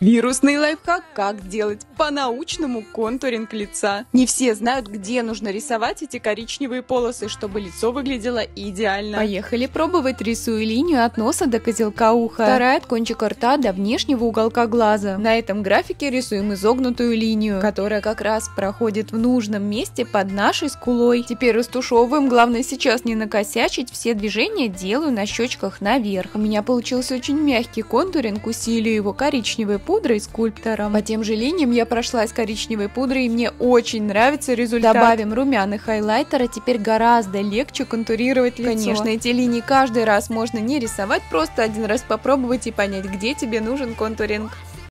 Вирусный лайфхак «Как делать по-научному контуринг лица». Не все знают, где нужно рисовать эти коричневые полосы, чтобы лицо выглядело идеально. Поехали пробовать. Рисую линию от носа до козелка уха. Вторая от кончика рта до внешнего уголка глаза. На этом графике рисуем изогнутую линию, которая как раз проходит в нужном месте под нашей скулой. Теперь растушевываем. Главное сейчас не накосячить. Все движения делаю на щечках наверх. У меня получился очень мягкий контуринг. Усилию его коричневой пудрой скульптором. По тем же линиям я прошлась коричневой пудрой, и мне очень нравится результат. Добавим румяный хайлайтер, а теперь гораздо легче контурировать лицо. Конечно, эти линии каждый раз можно не рисовать, просто один раз попробовать и понять, где тебе нужен контуринг.